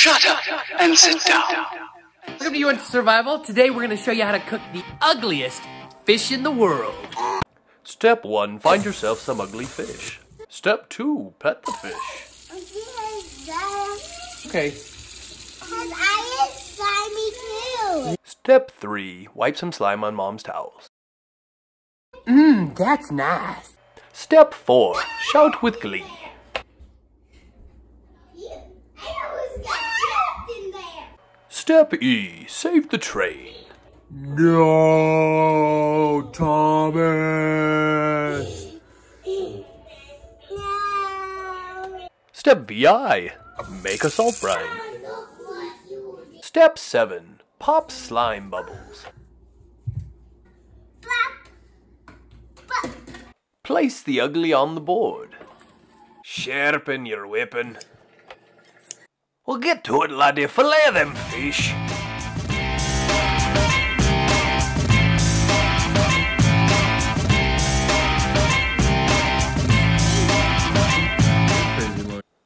Shut up and sit down. Welcome to Uintah Survival. Today we're going to show you how to cook the ugliest fish in the world. Step 1. Find yourself some ugly fish. Step 2. Pet the fish. Okay. Because I is slimy too. Step 3. Wipe some slime on mom's towels. Mmm, that's nice. Step 4. Shout with glee. I was trapped in there. Step E. Save the train. No, Thomas. No. Step VI. Make a salt brine. Step 7. Pop slime bubbles. Place the ugly on the board. Sharpen your weapon. Well, get to it, laddie. Fillet them fish.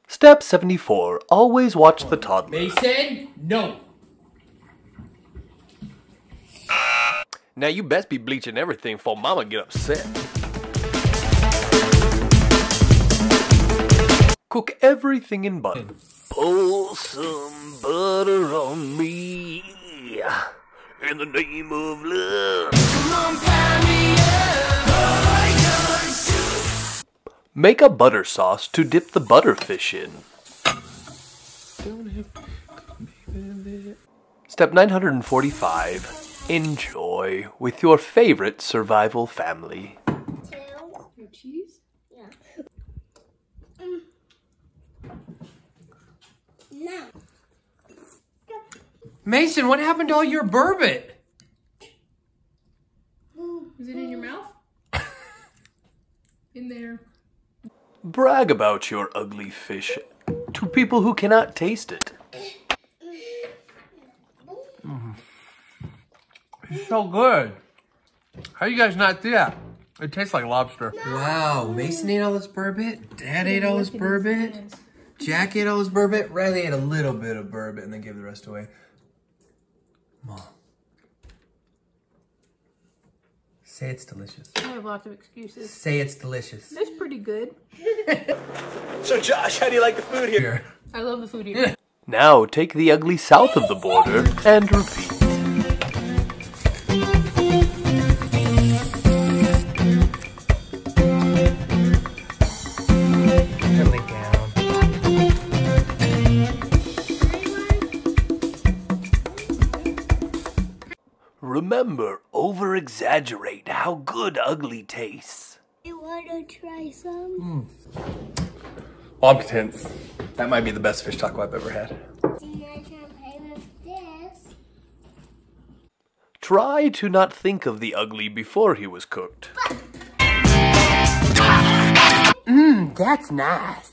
Step 74. Always watch the toddler. Mason, no. Now you best be bleaching everything for mama get upset. Cook everything in butter. Hmm. Pour some butter on me. In the name of love. Make a butter sauce to dip the butterfish in. Step 945. Enjoy with your favorite survival family. cheese? Yeah. Mm. No. Mason, what happened to all your burbot? Is it in your mouth? in there. Brag about your ugly fish to people who cannot taste it. Mm. It's so good. How you guys not do that? It tastes like lobster. Wow, Mason ate all this burbot. Dad ate all this burbot. Jack ate all this burbot. Riley ate a little bit of burbot and then gave the rest away. Mom. Say it's delicious. I have lots of excuses. Say it's delicious. It's pretty good. So Josh, how do you like the food here? Here. I love the food here. Now take the ugly south of the border and repeat. Remember, over exaggerate how good ugly tastes. You want to try some? Hmm. Well, I'm content. That might be the best fish taco I've ever had. Do you want to play with this? Try to not think of the ugly before he was cooked. Mmm, that's nice.